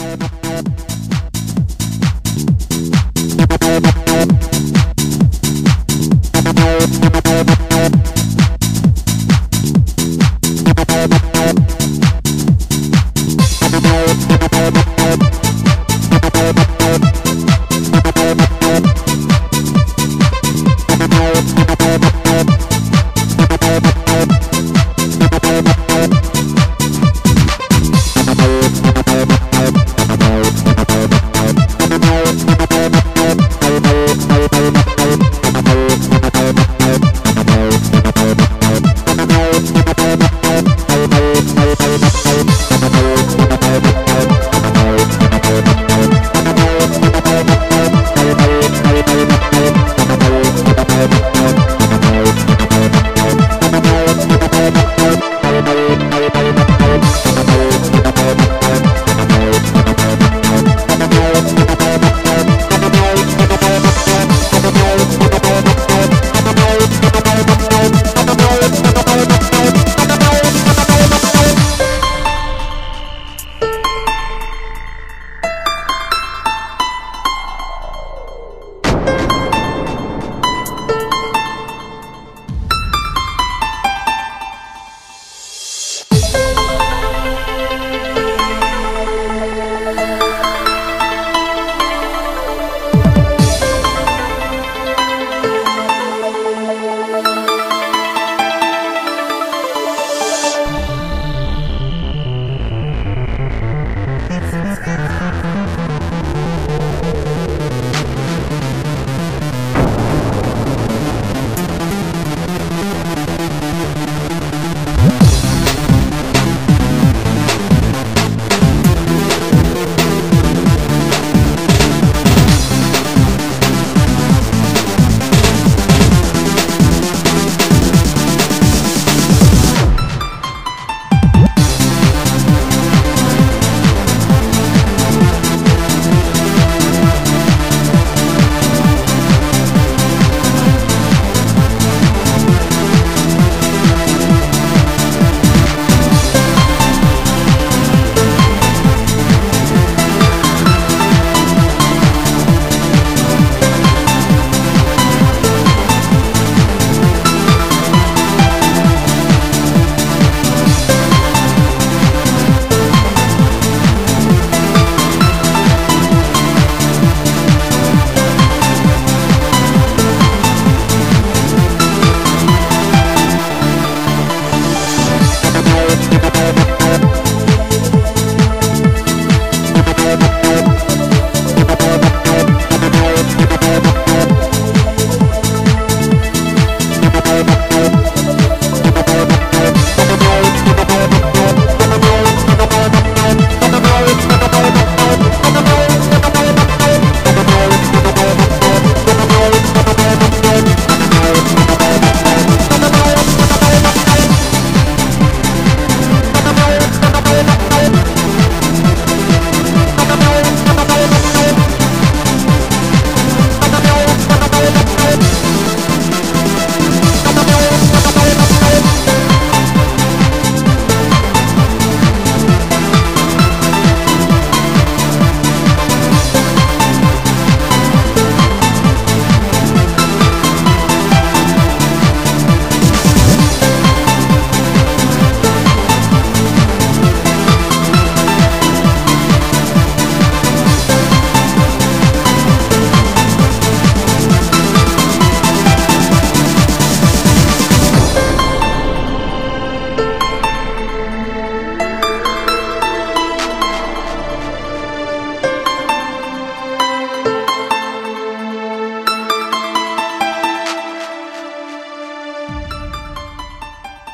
Bye.